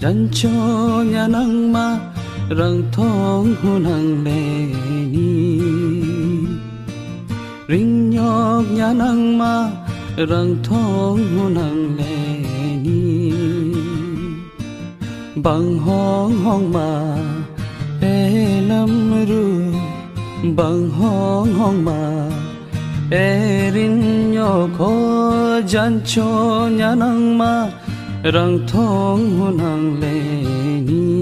jan cho nhà nắng ma rang thong hunang le ni ring nhok nhà nang ma rang thong hunang le ni bang hong hong ma pe lam ru. Bang hong hong ma erin nhok jan cho nhà nang ma. Rang thong hunang le ni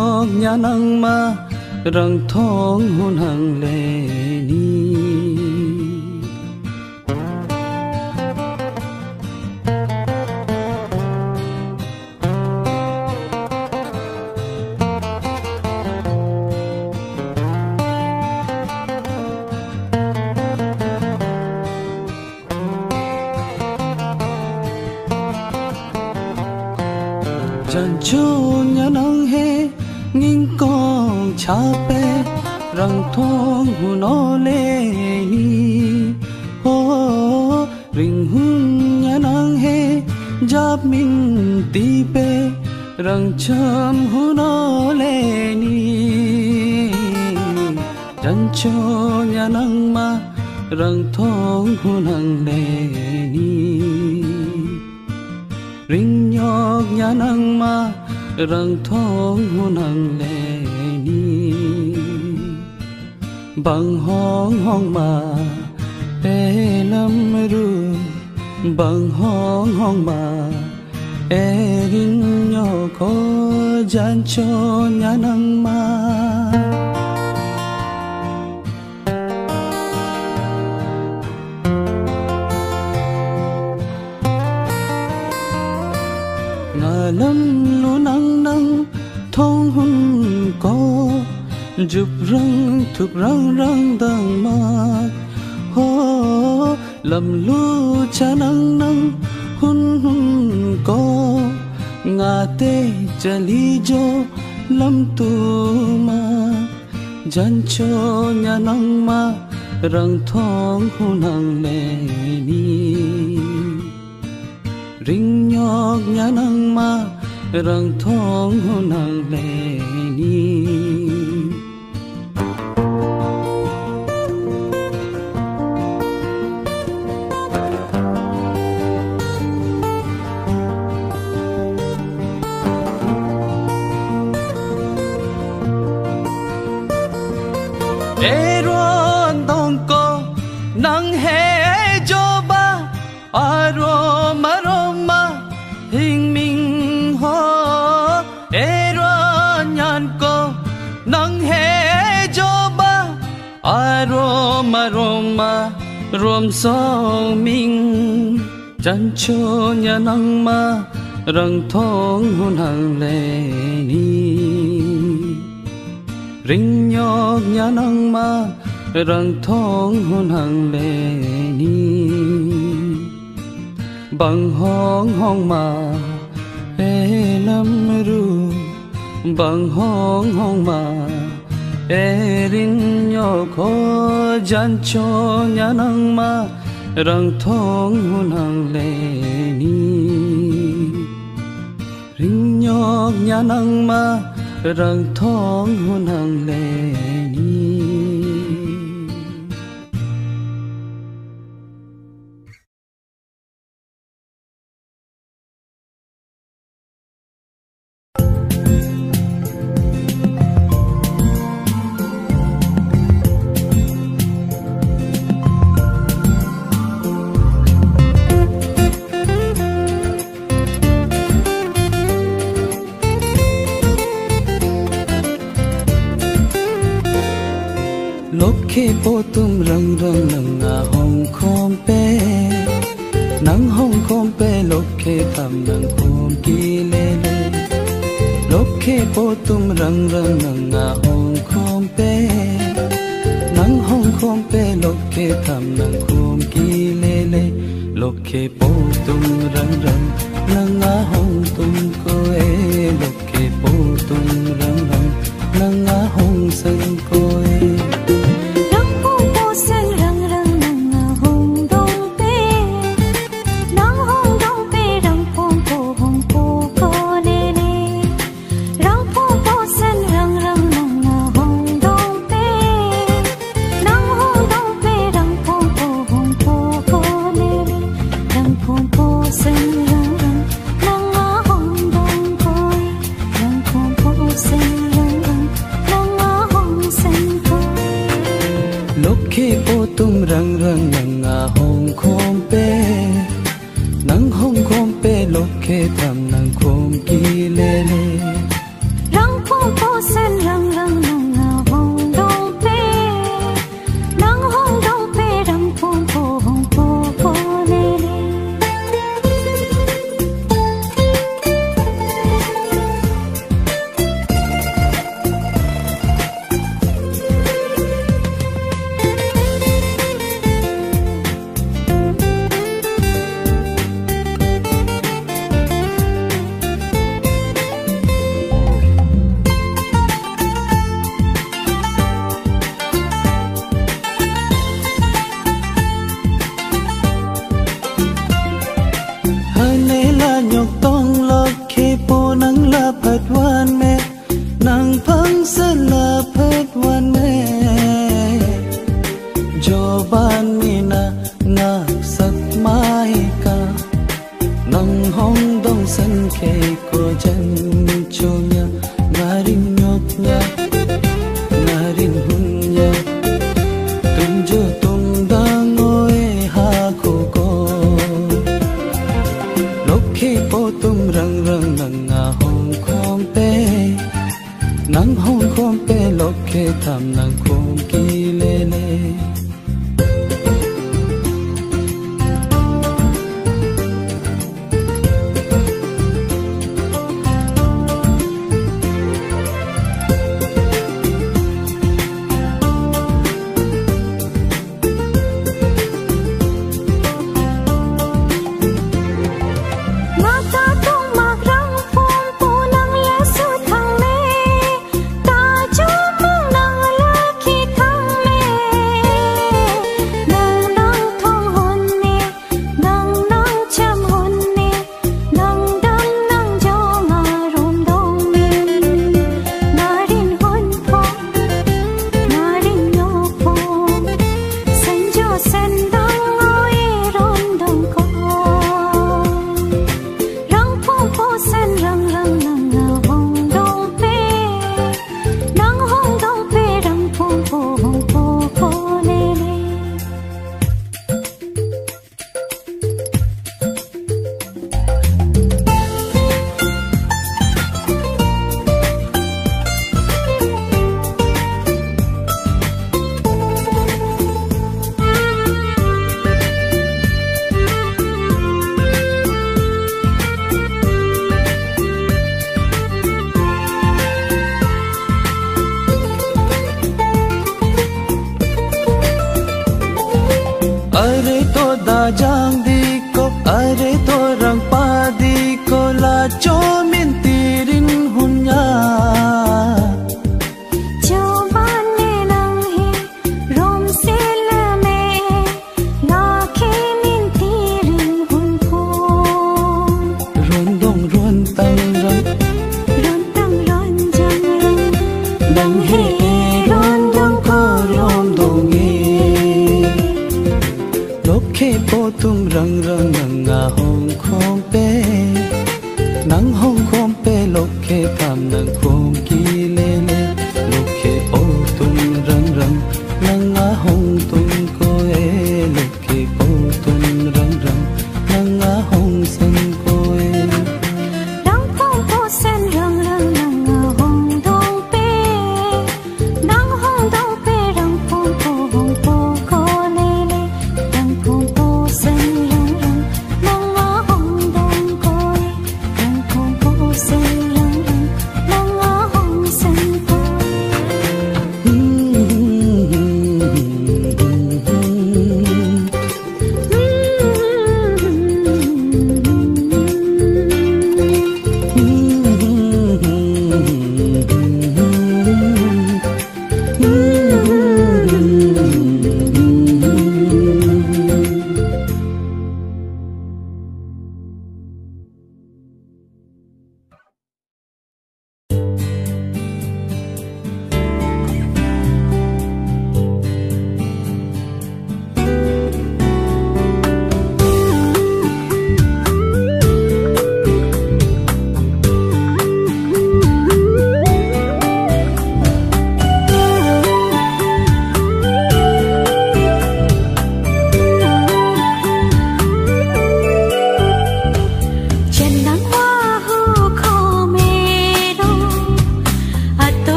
ring nhà nang ma rang thong hôn hàng ni con cha pe rang thong hu no le ho ring hun nhà nang he giáp min ti pe rang cham hu no le ni chan chu nhà nang ma rang thong hu nang le ni ring nhok nhà nang ma rang thong hu nang le bằng hong hong ma e lâm ru bằng hong hong ma e ring nhỏ có gian cho nhà nang ma ngà lâm lu nang nang thong hun có chụp răng thục răng răng đang mát. Ho lầm lu cha nang nang hun hun có. Ngà tê cha lý jo lâm tu ma. Jan cho nhà nắng ma, răng thong hu nắng le ni. Ring nhọc nhà nắng ma, răng thong ho nang le nam song mình chan cho nhà nang ma, rang thong hôn hàng le ni. Ring nhok nhà nang ma, rang thong hôn hàng le ni. Bang hong hong ma pe lam ru. Bang hong hong ma 에린 요코 잔초 냐낭마 랑통 훈항레니. 린요 냐낭마 랑통 훈항레니. Tum rang ngà nang nga hong khom pe nang hong khom pe lokhe tham nang khom ki le le lộc khe po tum rang rang nang nga hong khom pe nang hong khom pe lok khe tham nang khom ki le le lok khe po tum rang rang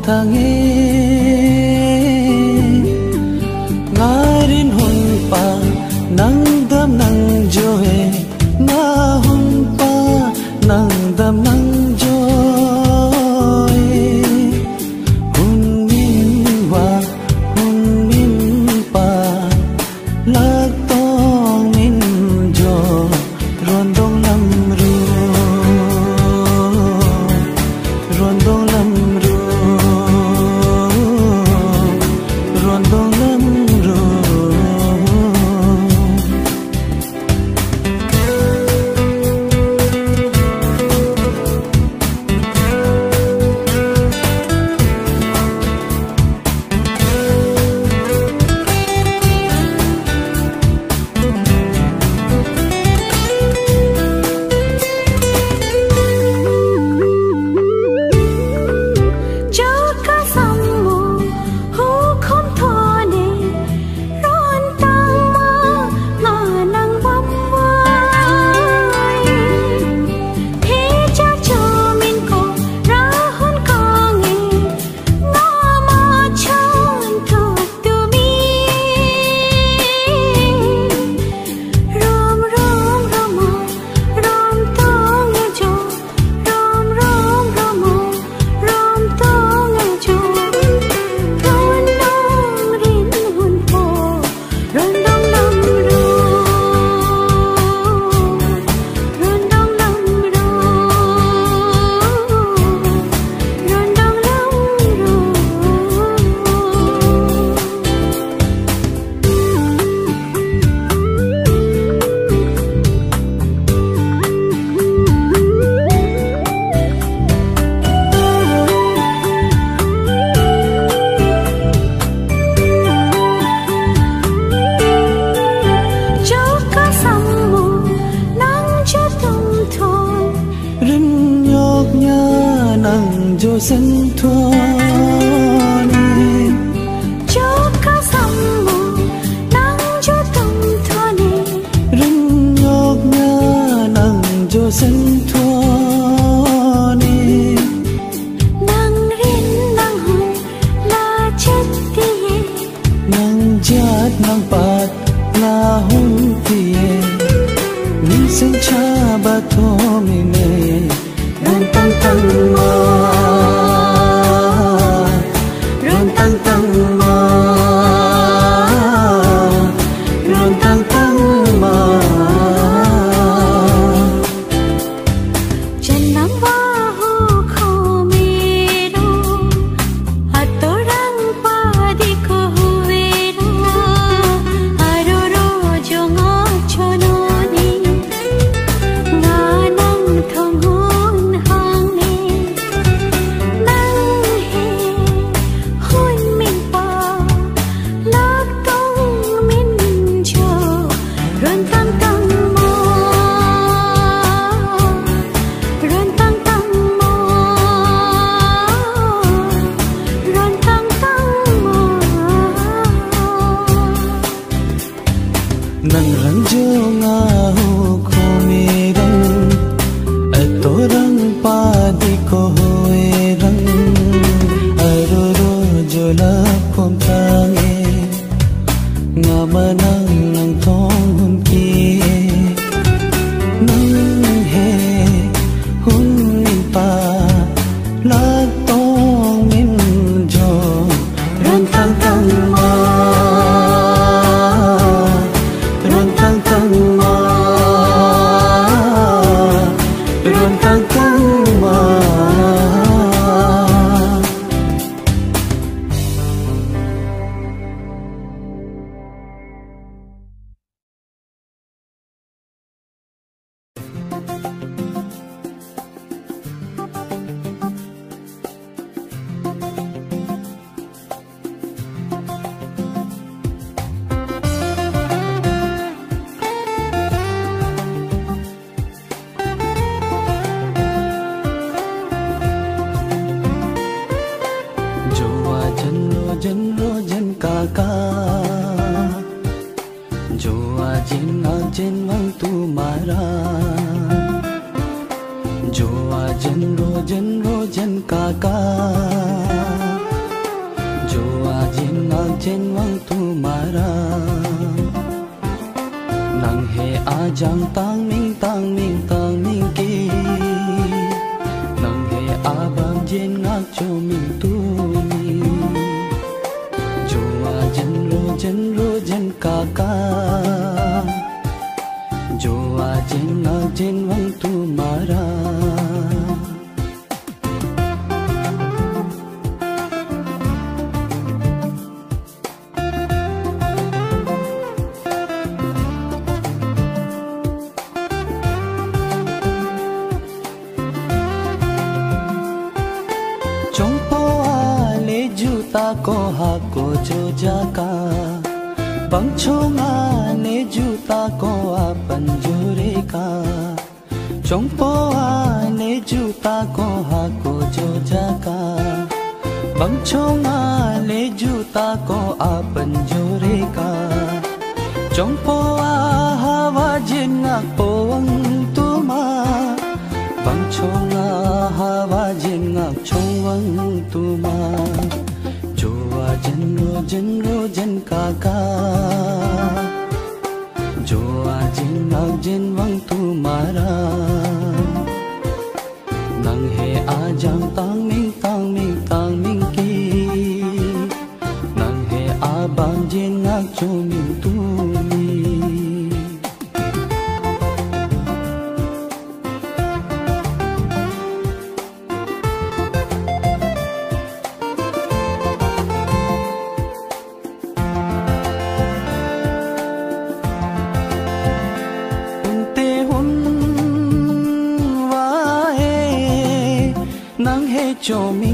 당해 승차바 도미네 난 땅땅 멀 love रोजन रोजन काका। जो आज आजन्म आजन्म तुम्हारा छेउमा ने जुत्ताको पन्जुरे का चोङ्पो आने जुत्ताको हाको जो जका बङ्छोमा ने जुत्ताको आ पन्जुरे का चोङ्पो आ हावा जिन्ना पोवङ तुमा बङ्छोमा हावा जिन्ना छोवङ तुमा रोजन रोजन काका। जो आजिन मागजिन वंग तू मारा। 救命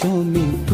To me.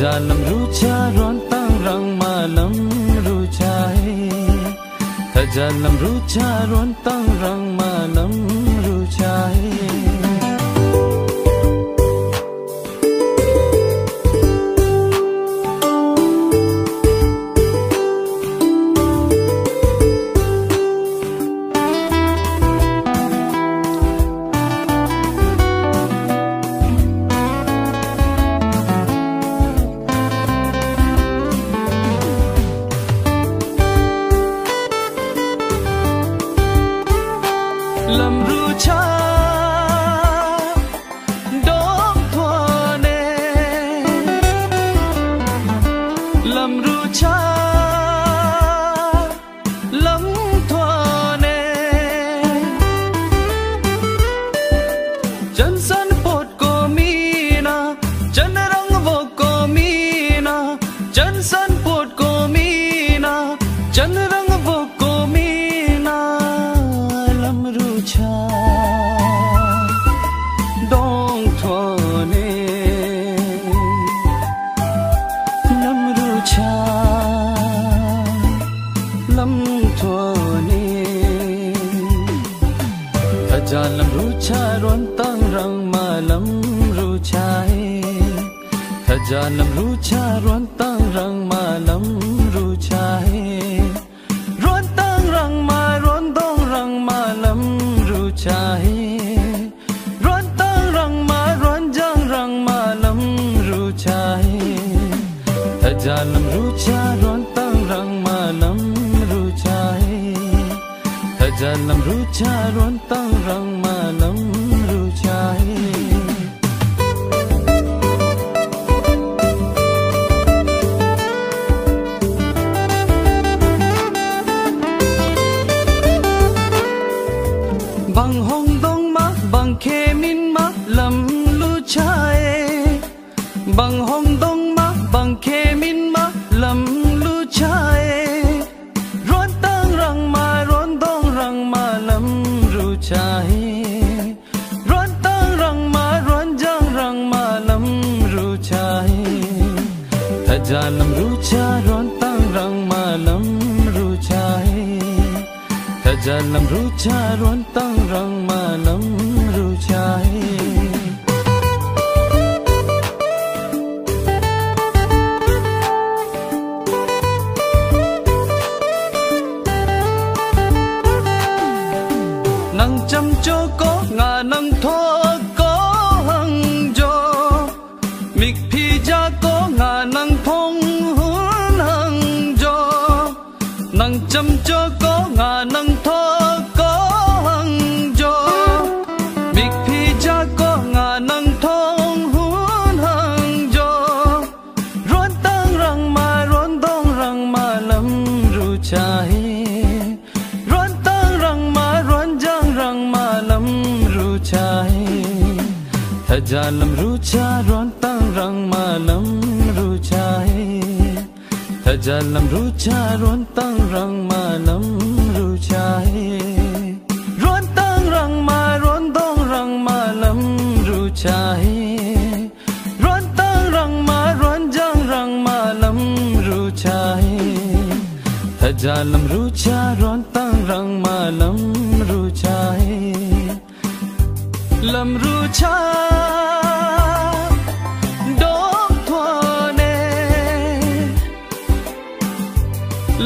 jalam rucha ron tang rang malam ruchai ta jalam rucha ron tang rang malam thone cha lam ru cha ron tang rang ma lam ru cha ajan lam ru cha ron tang rang ma tan răng mà nắng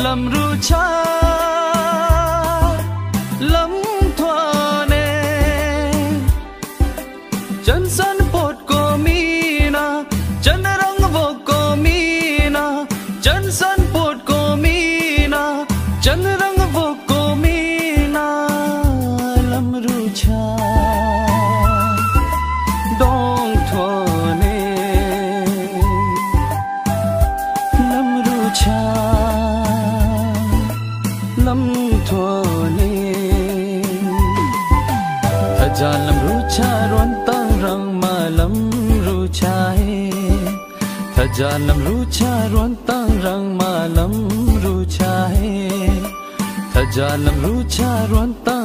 lầm ru chai cha nam ru cha ruan tang rang ma nam ru cha he tha cha nam ru cha ruan tang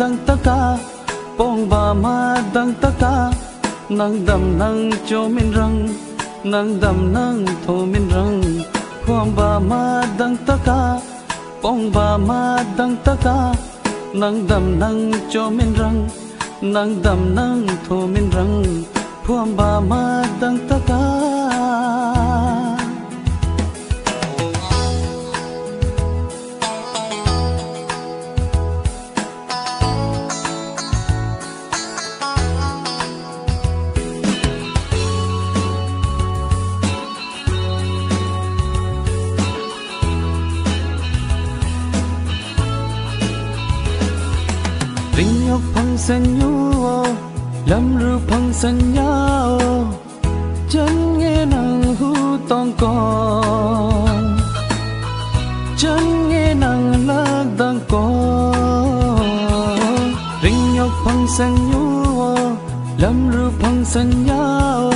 dang taka pong ba ma dang taka nang dam nang cho min rang, nang dam nang tho min rang. Khom ba ma dang taka pong ba ma dang taka nang dam nang cho min rang, nang dam nang tho min rang. Khom ba ma dang taka sanyo lam ru phang nhau, chân nghe nàng hú tong con. Chân nghe nàng la dang con. Ring yok phang sanyo lam ru phang nhau.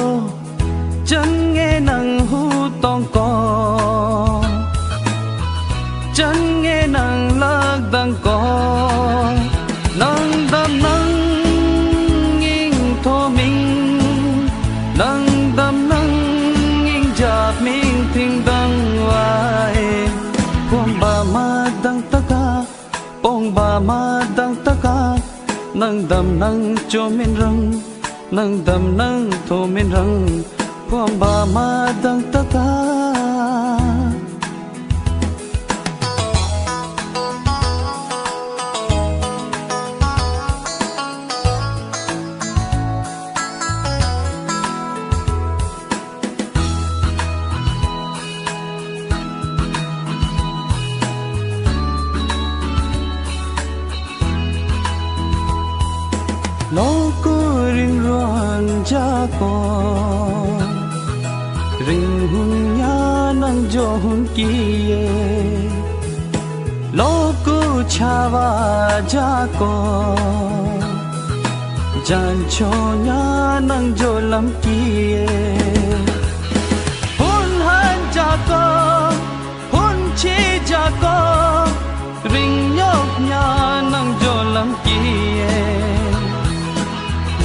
vinh nhóc nhà nâng cho làm kia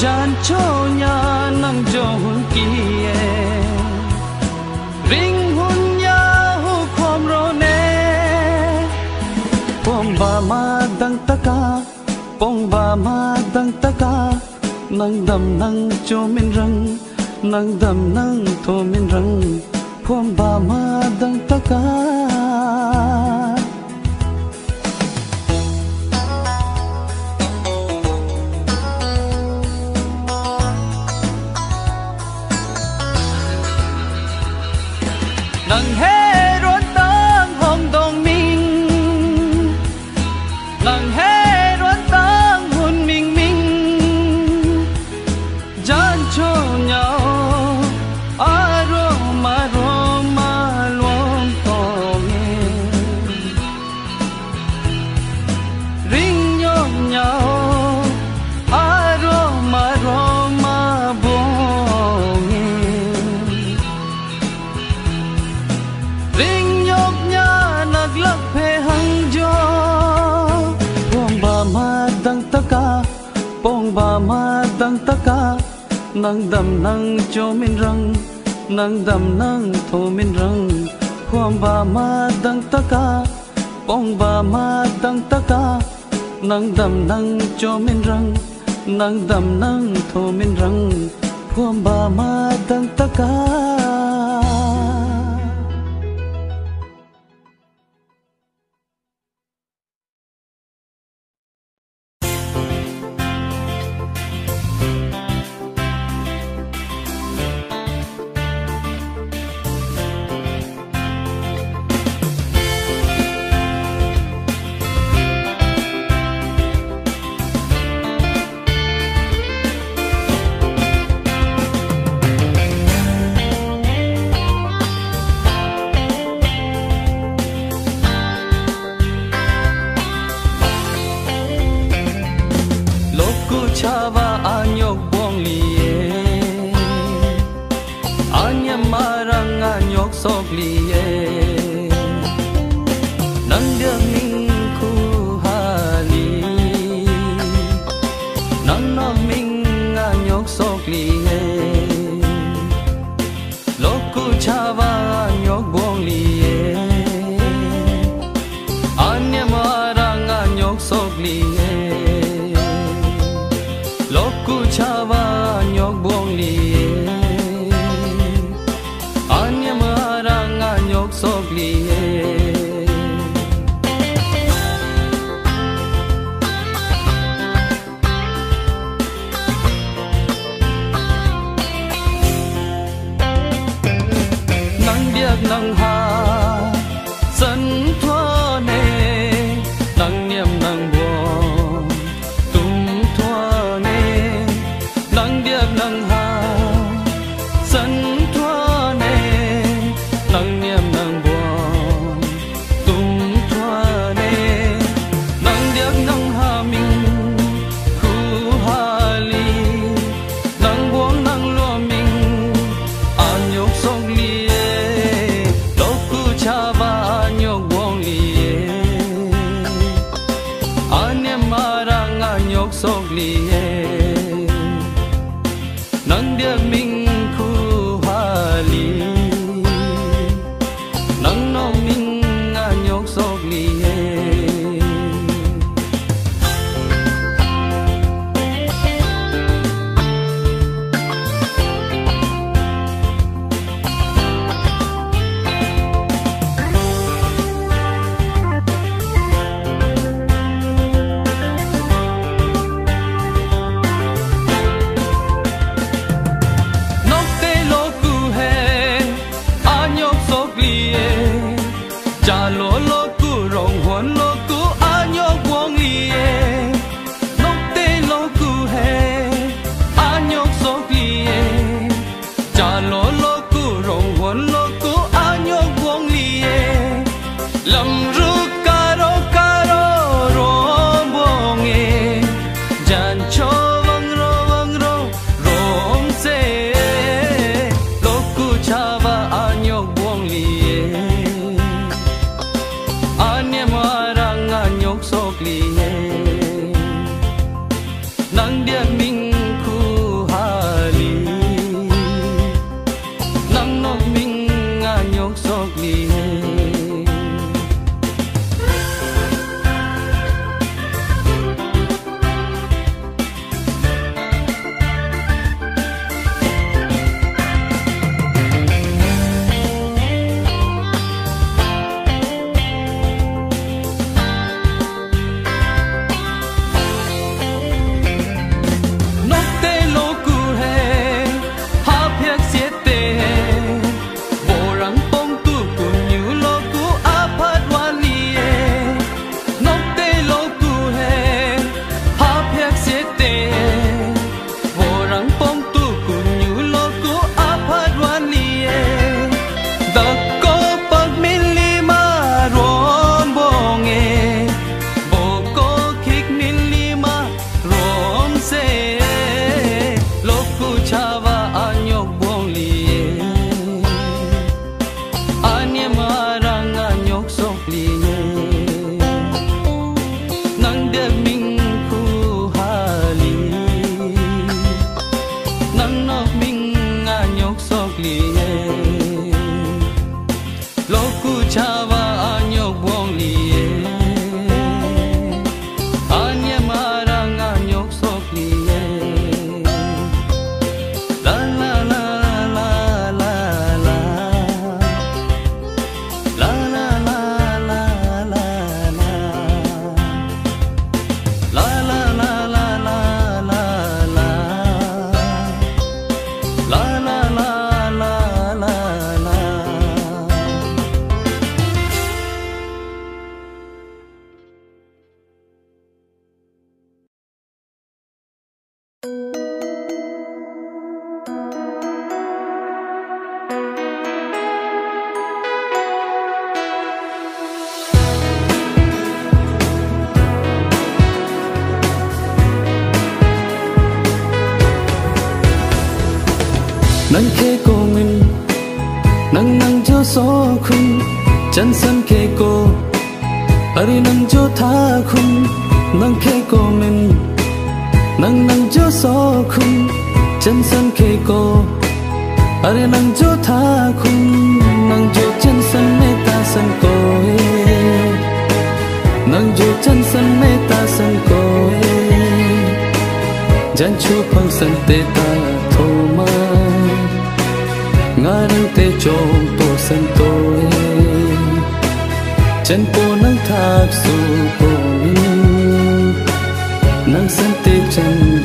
jan cho nhà nâng cho hun kia vinh hun nhà hu khom ro nè pom ba ma dang ta ca pom ba ma dang ta ca nâng đầm nâng cho min rang nâng đầm nâng tho min rang pom ba ma dang ta ca 能轻。Taka nang he nang dam nang cho min rang nang dam nang tho min rang huam ba ma dang taka pong ba ma dang taka nang dam nang cho min rang nang dam nang tho min rang huam ba ma dang taka chân po nang thak su po nang san te chân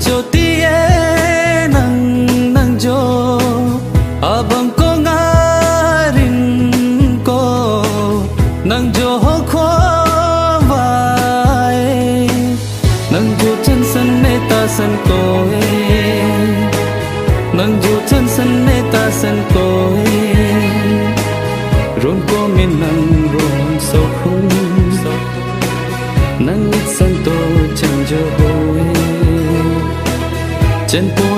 就地 intento